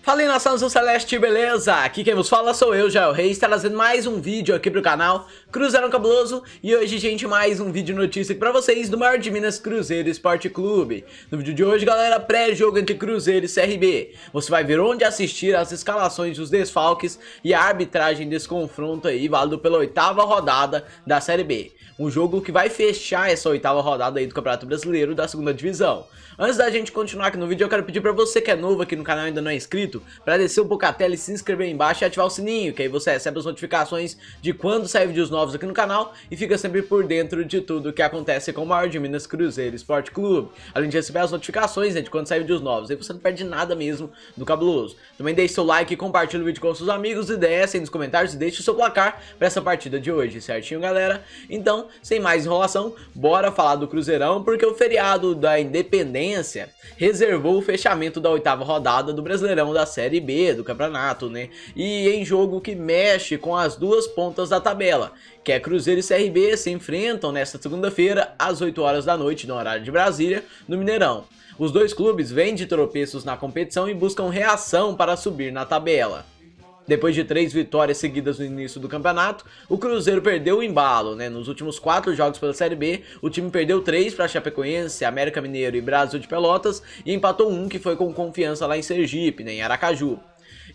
Fala aí nação do Celeste, beleza? Aqui quem vos fala sou eu, Jael Reis, trazendo mais um vídeo aqui pro canal Cruzeirão Cabuloso E hoje, gente, mais um vídeo notícia aqui pra vocês do maior de Minas Cruzeiro Esporte Clube No vídeo de hoje, galera, pré-jogo entre Cruzeiro e CRB Você vai ver onde assistir as escalações dos desfalques e a arbitragem desse confronto aí, válido pela oitava rodada da Série B um jogo que vai fechar essa oitava rodada aí do Campeonato Brasileiro da segunda divisão. Antes da gente continuar aqui no vídeo, eu quero pedir pra você que é novo aqui no canal e ainda não é inscrito, pra descer um pouco a tela e se inscrever aí embaixo e ativar o sininho, que aí você recebe as notificações de quando sair vídeos novos aqui no canal e fica sempre por dentro de tudo que acontece com o maior de Minas Cruzeiro Esporte Clube. Além de receber as notificações né, de quando sair vídeos novos, aí você não perde nada mesmo do cabuloso. Também deixe seu like, compartilhe o vídeo com seus amigos e desce aí nos comentários e deixe o seu placar pra essa partida de hoje, certinho galera? Então, sem mais enrolação, bora falar do Cruzeirão, porque o feriado da Independência reservou o fechamento da oitava rodada do Brasileirão da Série B do campeonato, né? E em jogo que mexe com as duas pontas da tabela, que é Cruzeiro e CRB se enfrentam nesta segunda-feira às 8 horas da noite no horário de Brasília, no Mineirão. Os dois clubes vêm de tropeços na competição e buscam reação para subir na tabela. Depois de três vitórias seguidas no início do campeonato, o Cruzeiro perdeu o embalo, né? Nos últimos quatro jogos pela Série B, o time perdeu três para Chapecoense, América Mineiro e Brasil de Pelotas e empatou um que foi com confiança lá em Sergipe, né? em Aracaju.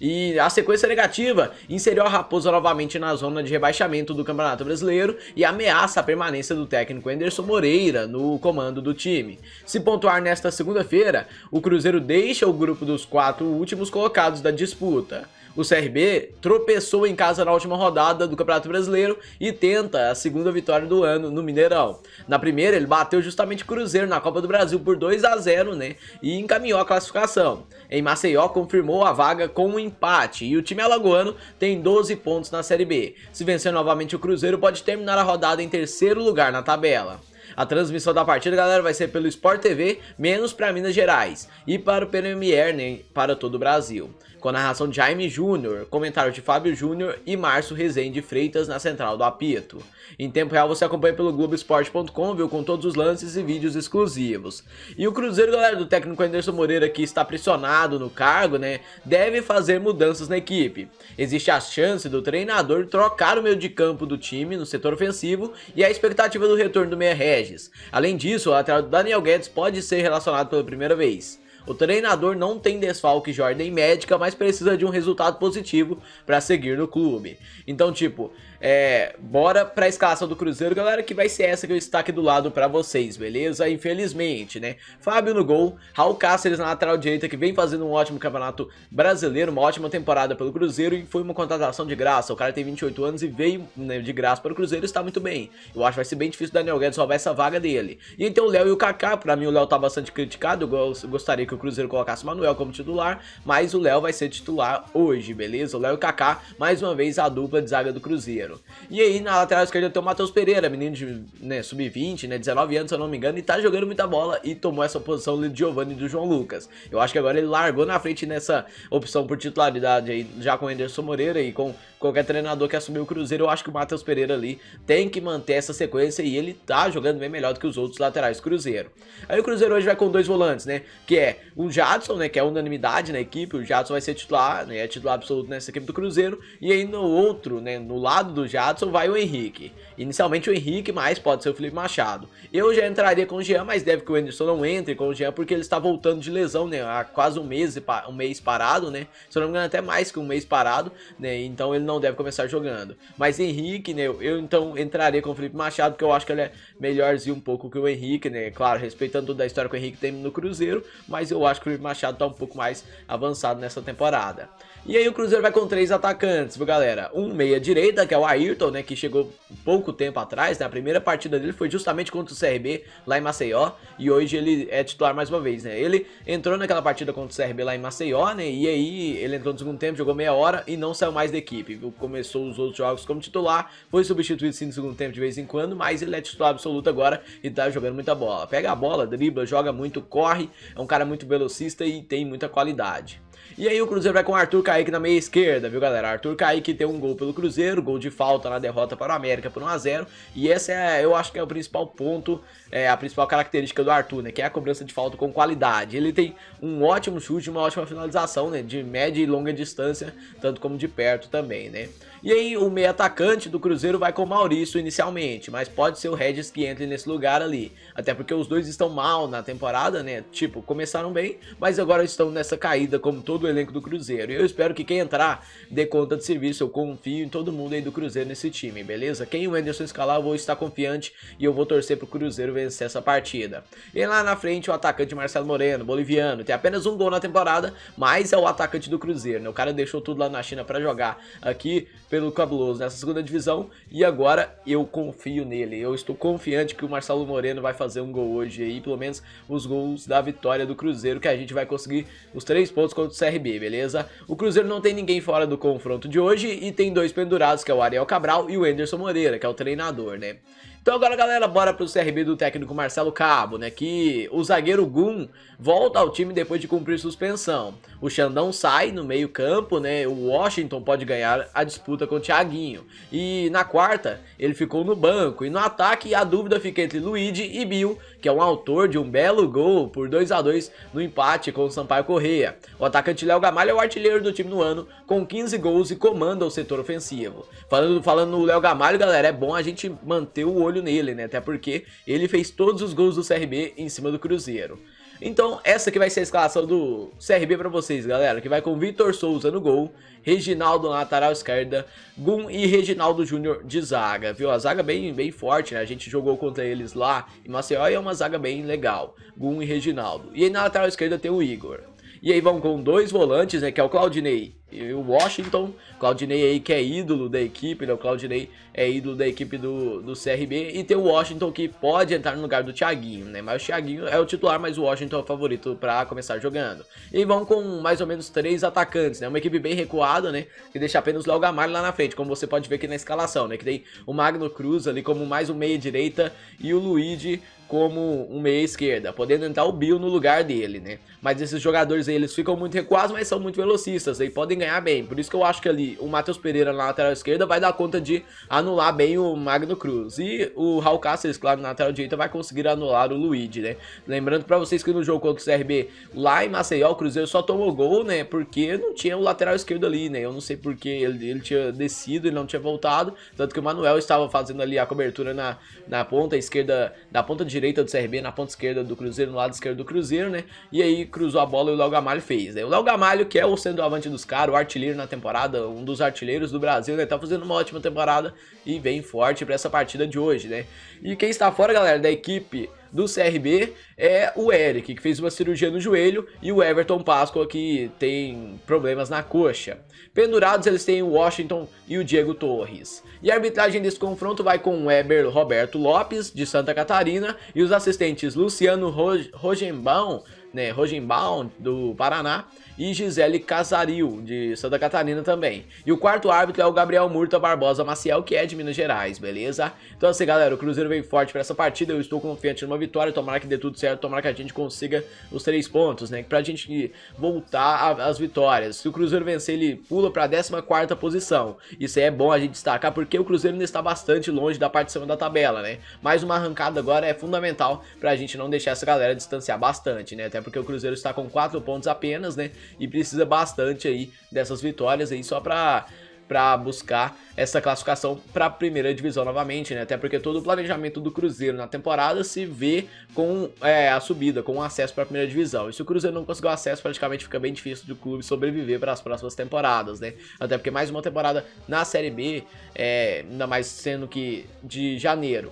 E a sequência negativa inseriu a Raposa novamente na zona de rebaixamento do Campeonato Brasileiro e ameaça a permanência do técnico Anderson Moreira no comando do time. Se pontuar nesta segunda-feira, o Cruzeiro deixa o grupo dos quatro últimos colocados da disputa. O CRB tropeçou em casa na última rodada do Campeonato Brasileiro e tenta a segunda vitória do ano no Mineirão. Na primeira, ele bateu justamente o Cruzeiro na Copa do Brasil por 2 a 0 né? E encaminhou a classificação. Em Maceió, confirmou a vaga com um empate e o time alagoano tem 12 pontos na Série B. Se vencer novamente o Cruzeiro, pode terminar a rodada em terceiro lugar na tabela. A transmissão da partida, galera, vai ser pelo Sport TV, menos para Minas Gerais, e para o PNMR, né, para todo o Brasil. Com a narração de Jaime Júnior, comentário de Fábio Júnior e Márcio Rezende Freitas na central do apito. Em tempo real você acompanha pelo Globoesporte.com, viu, com todos os lances e vídeos exclusivos. E o Cruzeiro, galera, do técnico Anderson Moreira, que está pressionado no cargo, né, deve fazer mudanças na equipe. Existe a chance do treinador trocar o meio de campo do time no setor ofensivo e a expectativa do retorno do Meia Regis. Além disso, o lateral Daniel Guedes pode ser relacionado pela primeira vez. O treinador não tem desfalque de ordem médica, mas precisa de um resultado positivo para seguir no clube. Então, tipo, é, bora pra escalação do Cruzeiro, galera, que vai ser essa que eu estou aqui do lado pra vocês, beleza? Infelizmente, né? Fábio no gol, Raul Cáceres na lateral direita, que vem fazendo um ótimo campeonato brasileiro, uma ótima temporada pelo Cruzeiro e foi uma contratação de graça. O cara tem 28 anos e veio né, de graça para o Cruzeiro e está muito bem. Eu acho que vai ser bem difícil o Daniel Guedes roubar essa vaga dele. E então o Léo e o Kaká, pra mim o Léo tá bastante criticado, eu gostaria que o Cruzeiro colocasse o Manuel como titular, mas o Léo vai ser titular hoje, beleza? O Léo e o Kaká, mais uma vez a dupla de zaga do Cruzeiro. E aí na lateral esquerda tem o Matheus Pereira, menino de né, sub-20, né, 19 anos se eu não me engano, e tá jogando muita bola e tomou essa posição do Giovanni e do João Lucas. Eu acho que agora ele largou na frente nessa opção por titularidade aí, já com o Anderson Moreira e com qualquer treinador que assumiu o Cruzeiro, eu acho que o Matheus Pereira ali tem que manter essa sequência e ele tá jogando bem melhor do que os outros laterais do Cruzeiro. Aí o Cruzeiro hoje vai com dois volantes, né, que é o Jadson, né, que é unanimidade na equipe, o Jadson vai ser titular, né, é titular absoluto nessa equipe do Cruzeiro, e aí no outro, né, no lado do Jadson, vai o Henrique. Inicialmente o Henrique, mas pode ser o Felipe Machado. Eu já entraria com o Jean, mas deve que o Anderson não entre com o Jean, porque ele está voltando de lesão, né? Há quase um mês, um mês parado, né? Se eu não me engano, até mais que um mês parado, né? Então ele não deve começar jogando. Mas Henrique, né? Eu então entraria com o Felipe Machado, porque eu acho que ele é melhorzinho um pouco que o Henrique, né? Claro, respeitando toda a história que o Henrique tem no Cruzeiro, mas eu acho que o Felipe Machado tá um pouco mais avançado nessa temporada. E aí o Cruzeiro vai com três atacantes, viu galera? Um meia direita, que é o Ayrton, né, que chegou pouco tempo atrás, né? A primeira partida dele foi justamente contra o CRB lá em Maceió, e hoje ele é titular mais uma vez, né? Ele entrou naquela partida contra o CRB lá em Maceió, né? E aí ele entrou no segundo tempo, jogou meia hora e não saiu mais da equipe? Começou os outros jogos como titular, foi substituído sim no segundo tempo de vez em quando, mas ele é titular absoluto agora e tá jogando muita bola. Pega a bola, dribla, joga muito, corre, é um cara muito velocista e tem muita qualidade. E aí o Cruzeiro vai com Arthur Kaique na meia esquerda, viu galera? Arthur Kaique tem um gol pelo Cruzeiro, gol de falta na derrota para o América por 1x0. E esse é, eu acho que é o principal ponto, é, a principal característica do Arthur, né? Que é a cobrança de falta com qualidade. Ele tem um ótimo chute, uma ótima finalização, né? De média e longa distância, tanto como de perto também, né? E aí o meio atacante do Cruzeiro vai com o Maurício inicialmente, mas pode ser o Regis que entre nesse lugar ali. Até porque os dois estão mal na temporada, né? Tipo, começaram bem, mas agora estão nessa caída como todo o elenco do Cruzeiro. E eu espero que quem entrar dê conta de serviço. Eu confio em todo mundo aí do Cruzeiro nesse time, beleza? Quem o Anderson escalar, eu vou estar confiante e eu vou torcer pro Cruzeiro vencer essa partida. E lá na frente o atacante Marcelo Moreno, boliviano, tem apenas um gol na temporada, mas é o atacante do Cruzeiro, né? O cara deixou tudo lá na China para jogar aqui pelo Cabuloso nessa segunda divisão e agora eu confio nele. Eu estou confiante que o Marcelo Moreno vai fazer um gol hoje aí, pelo menos os gols da vitória do Cruzeiro, que a gente vai conseguir os três pontos contra o CRB, beleza? O Cruzeiro não tem ninguém fora do confronto de hoje e tem dois pendurados, que é o Ariel Cabral e o Anderson Moreira, que é o treinador, né? Então agora, galera, bora pro CRB do técnico Marcelo Cabo, né? Que o zagueiro Gum volta ao time depois de cumprir suspensão. O Xandão sai no meio campo, né? O Washington pode ganhar a disputa com o Thiaguinho. E na quarta, ele ficou no banco. E no ataque, a dúvida fica entre Luigi e Bill, que é um autor de um belo gol por 2 a 2 no empate com o Sampaio Correia. O atacante Léo Gamalho é o artilheiro do time no ano, com 15 gols e comanda o setor ofensivo. Falando, falando no Léo Gamalho, galera, é bom a gente manter o olho olho nele, né? Até porque ele fez todos os gols do CRB em cima do Cruzeiro. Então, essa que vai ser a escalação do CRB para vocês, galera. Que vai com Vitor Souza no gol, Reginaldo na lateral esquerda, Gum e Reginaldo Júnior de zaga, viu? A zaga bem, bem forte, né? A gente jogou contra eles lá em Maceió e é uma zaga bem legal. Gum e Reginaldo. E aí na lateral esquerda tem o Igor. E aí vão com dois volantes, né? Que é o Claudinei e o Washington, Claudinei aí que é ídolo da equipe, né? O Claudinei é ídolo da equipe do, do CRB e tem o Washington que pode entrar no lugar do Thiaguinho, né? Mas o Thiaguinho é o titular, mas o Washington é o favorito para começar jogando. E vão com mais ou menos três atacantes, né? Uma equipe bem recuada, né? Que deixa apenas o Léo Gamalho lá na frente, como você pode ver aqui na escalação, né? Que tem o Magno Cruz ali como mais um meia direita e o Luigi como um meia esquerda, podendo entrar o Bill no lugar dele, né? Mas esses jogadores aí, eles ficam muito recuados, mas são muito velocistas, aí podem ganhar bem. Por isso que eu acho que ali o Matheus Pereira na lateral esquerda vai dar conta de anular bem o Magno Cruz. E o Raul Cáceres, claro, na lateral direita vai conseguir anular o Luigi, né? Lembrando para vocês que no jogo contra o CRB, lá em Maceió, o Cruzeiro só tomou gol, né? Porque não tinha o lateral esquerdo ali, né? Eu não sei porque ele, ele tinha descido, ele não tinha voltado. Tanto que o Manuel estava fazendo ali a cobertura na, na ponta esquerda, na ponta direita do CRB, na ponta esquerda do Cruzeiro, no lado esquerdo do Cruzeiro, né? E aí cruzou a bola e o Léo Gamalho fez, né? O Léo Gamalho, que é o centroavante dos caras, o artilheiro na temporada, um dos artilheiros do Brasil, né? Tá fazendo uma ótima temporada e vem forte para essa partida de hoje, né? E quem está fora, galera, da equipe do CRB é o Eric, que fez uma cirurgia no joelho, e o Everton Páscoa, que tem problemas na coxa. Pendurados eles têm o Washington e o Diego Torres. E a arbitragem desse confronto vai com o Weber Roberto Lopes, de Santa Catarina, e os assistentes Luciano Rogenbaum, né, Rogenbaum, do Paraná, e Gisele Casaril, de Santa Catarina também. E o quarto árbitro é o Gabriel Murta Barbosa Maciel, que é de Minas Gerais, beleza? Então assim, galera, o Cruzeiro veio forte para essa partida, eu estou confiante numa vitória, tomara que dê tudo certo, tomara que a gente consiga os três pontos, né? Pra gente voltar às vitórias. Se o Cruzeiro vencer, ele pula pra 14ª posição. Isso aí é bom a gente destacar, porque o Cruzeiro ainda está bastante longe da parte de cima da tabela, né? Mais uma arrancada agora é fundamental pra gente não deixar essa galera distanciar bastante, né? Até porque o Cruzeiro está com 4 pontos apenas, né? E precisa bastante aí dessas vitórias aí só para para buscar essa classificação para a primeira divisão novamente, né? Até porque todo o planejamento do Cruzeiro na temporada se vê com é, a subida, com o acesso para a primeira divisão. E se o Cruzeiro não conseguir acesso, praticamente fica bem difícil do clube sobreviver para as próximas temporadas, né? Até porque mais uma temporada na Série B, é, ainda mais sendo que de janeiro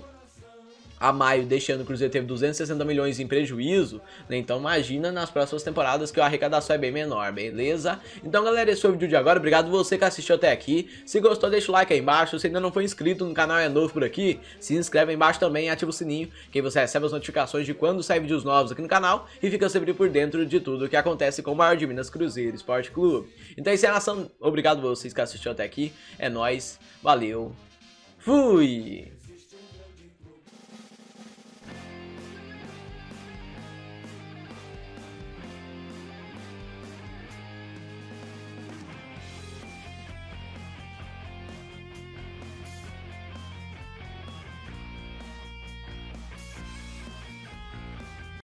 a maio deste ano o Cruzeiro teve 260 milhões em prejuízo, né? Então imagina nas próximas temporadas que a arrecadação é bem menor, beleza? Então galera, esse foi o vídeo de agora, obrigado você que assistiu até aqui. Se gostou, deixa o like aí embaixo, se ainda não foi inscrito no canal é novo por aqui, se inscreve aí embaixo também e ativa o sininho, que você recebe as notificações de quando sair vídeos novos aqui no canal e fica sempre por dentro de tudo o que acontece com o maior de Minas Cruzeiro Esporte Clube. Então é isso aí, nação, obrigado vocês que assistiu até aqui, é nóis, valeu, fui!